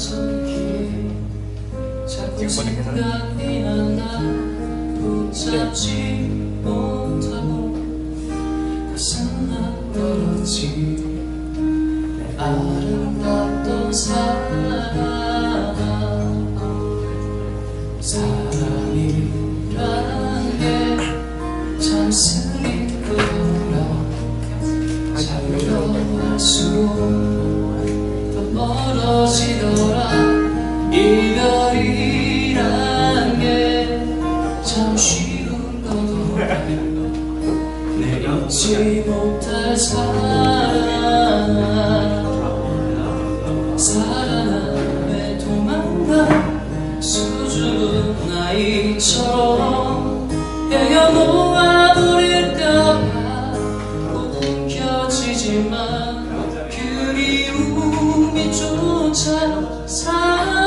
지금 보는 계산. 이별이란 게참 쉬운 거도 내 잊지 못할 사랑 사랑은 왜 도망가 수줍은 아이처럼 헤어놓아 버릴까봐 움켜쥐지만 그리움이 쫓아 사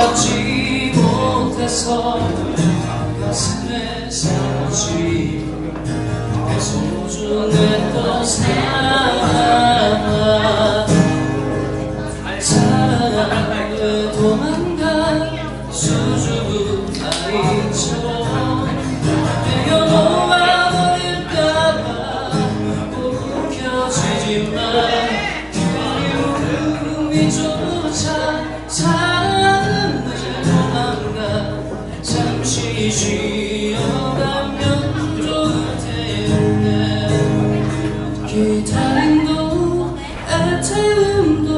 붙잡지 못해서 가슴에 내 소중했던 사랑 사랑을 도망가 수줍은 아이처럼 내려놓아 버릴까봐 움켜쥐지만 그리움이 쫓 잠시 쉬어가면 좋을 텐데 기다림도 애태움도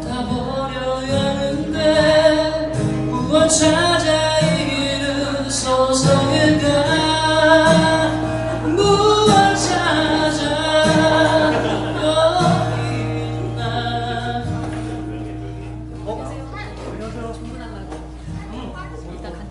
다 버려야 하는데 무엇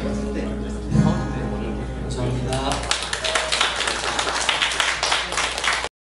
Jesus.